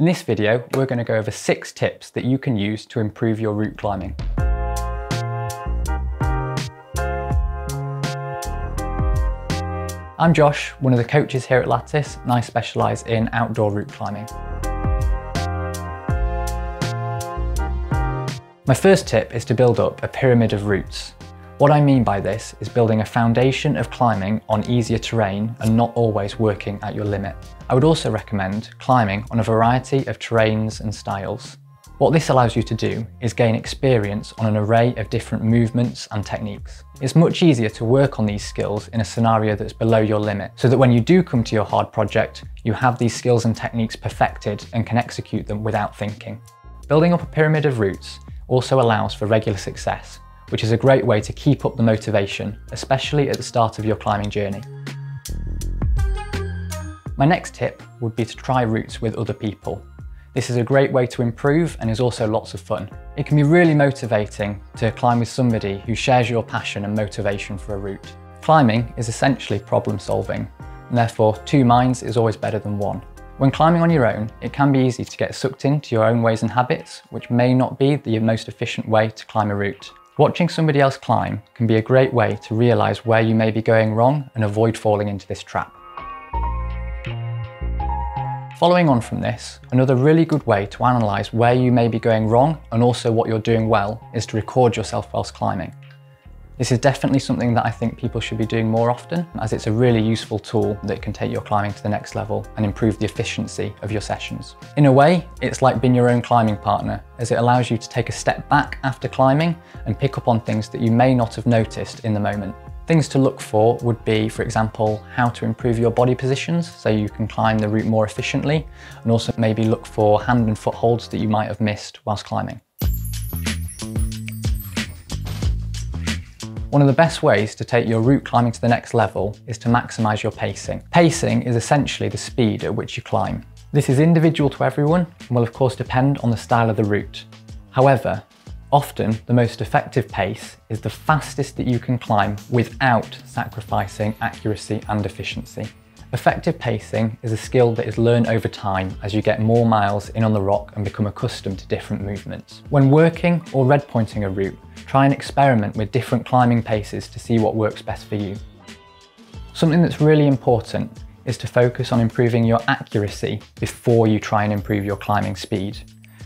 In this video, we're going to go over six tips that you can use to improve your route climbing. I'm Josh, one of the coaches here at Lattice, and I specialise in outdoor route climbing. My first tip is to build up a pyramid of routes. What I mean by this is building a foundation of climbing on easier terrain and not always working at your limit. I would also recommend climbing on a variety of terrains and styles. What this allows you to do is gain experience on an array of different movements and techniques. It's much easier to work on these skills in a scenario that's below your limit, so that when you do come to your hard project, you have these skills and techniques perfected and can execute them without thinking. Building up a pyramid of routes also allows for regular success, which is a great way to keep up the motivation, especially at the start of your climbing journey. My next tip would be to try routes with other people. This is a great way to improve and is also lots of fun. It can be really motivating to climb with somebody who shares your passion and motivation for a route. Climbing is essentially problem solving, and therefore two minds is always better than one. When climbing on your own, it can be easy to get sucked into your own ways and habits, which may not be the most efficient way to climb a route. Watching somebody else climb can be a great way to realise where you may be going wrong and avoid falling into this trap. Following on from this, another really good way to analyse where you may be going wrong and also what you're doing well is to record yourself whilst climbing. This is definitely something that I think people should be doing more often as it's a really useful tool that can take your climbing to the next level and improve the efficiency of your sessions. In a way, it's like being your own climbing partner as it allows you to take a step back after climbing and pick up on things that you may not have noticed in the moment. Things to look for would be, for example, how to improve your body positions so you can climb the route more efficiently, and also maybe look for hand and foot holds that you might have missed whilst climbing. One of the best ways to take your route climbing to the next level is to maximise your pacing. Pacing is essentially the speed at which you climb. This is individual to everyone and will of course depend on the style of the route. However, Often, the most effective pace is the fastest that you can climb without sacrificing accuracy and efficiency. Effective pacing is a skill that is learned over time as you get more miles in on the rock and become accustomed to different movements. When working or red pointing a route, try and experiment with different climbing paces to see what works best for you. Something that's really important is to focus on improving your accuracy before you try and improve your climbing speed.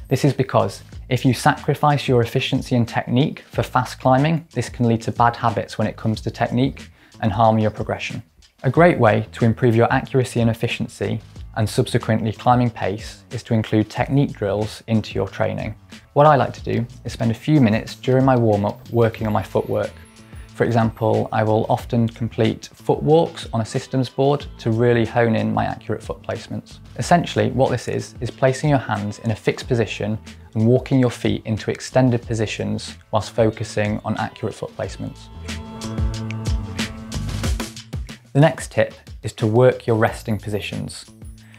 This is because if you sacrifice your efficiency and technique for fast climbing, this can lead to bad habits when it comes to technique and harm your progression. A great way to improve your accuracy and efficiency and subsequently climbing pace is to include technique drills into your training. What I like to do is spend a few minutes during my warm-up working on my footwork. For example, I will often complete foot walks on a systems board to really hone in my accurate foot placements. Essentially, what this is, is placing your hands in a fixed position and walking your feet into extended positions whilst focusing on accurate foot placements. The next tip is to work your resting positions.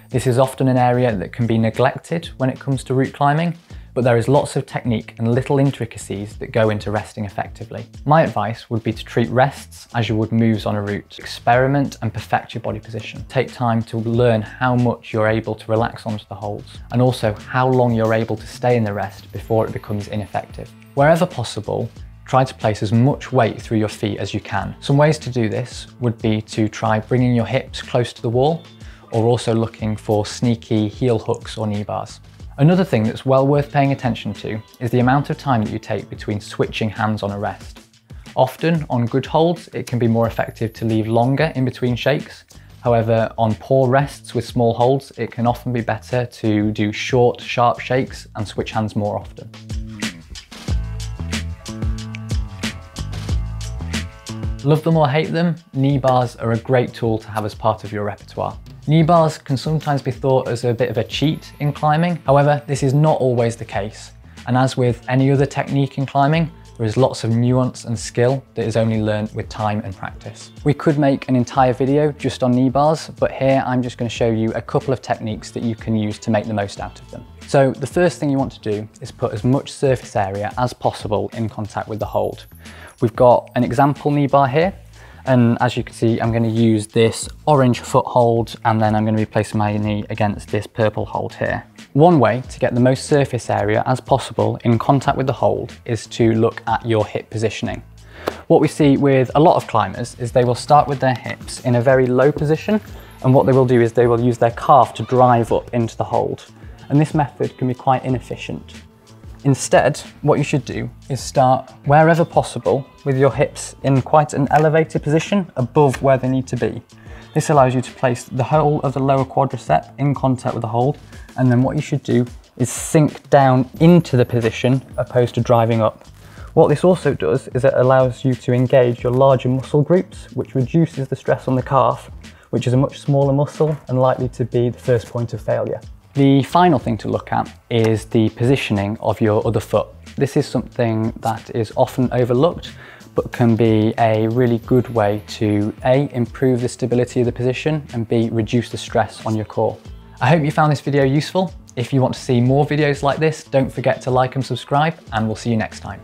This is often an area that can be neglected when it comes to route climbing, but there is lots of technique and little intricacies that go into resting effectively. My advice would be to treat rests as you would moves on a route. Experiment and perfect your body position. Take time to learn how much you're able to relax onto the holds and also how long you're able to stay in the rest before it becomes ineffective. Wherever possible, try to place as much weight through your feet as you can. Some ways to do this would be to try bringing your hips close to the wall or also looking for sneaky heel hooks or knee bars. Another thing that's well worth paying attention to is the amount of time that you take between switching hands on a rest. Often, on good holds, it can be more effective to leave longer in between shakes. However, on poor rests with small holds, it can often be better to do short, sharp shakes and switch hands more often. Love them or hate them, knee bars are a great tool to have as part of your repertoire. Knee bars can sometimes be thought as a bit of a cheat in climbing. However, this is not always the case. And as with any other technique in climbing, there is lots of nuance and skill that is only learned with time and practice. We could make an entire video just on knee bars, but here I'm just gonna show you a couple of techniques that you can use to make the most out of them. So the first thing you want to do is put as much surface area as possible in contact with the hold. We've got an example knee bar here, and as you can see, I'm gonna use this orange foothold, and then I'm gonna be placing my knee against this purple hold here. One way to get the most surface area as possible in contact with the hold is to look at your hip positioning. What we see with a lot of climbers is they will start with their hips in a very low position and what they will do is they will use their calf to drive up into the hold. And this method can be quite inefficient. Instead, what you should do is start wherever possible with your hips in quite an elevated position above where they need to be. This allows you to place the whole of the lower quadricep in contact with the hold, and then what you should do is sink down into the position opposed to driving up. What this also does is it allows you to engage your larger muscle groups, which reduces the stress on the calf, which is a much smaller muscle and likely to be the first point of failure. The final thing to look at is the positioning of your other foot. This is something that is often overlooked, but can be a really good way to A, improve the stability of the position and B, reduce the stress on your core. I hope you found this video useful. If you want to see more videos like this, don't forget to like and subscribe and we'll see you next time.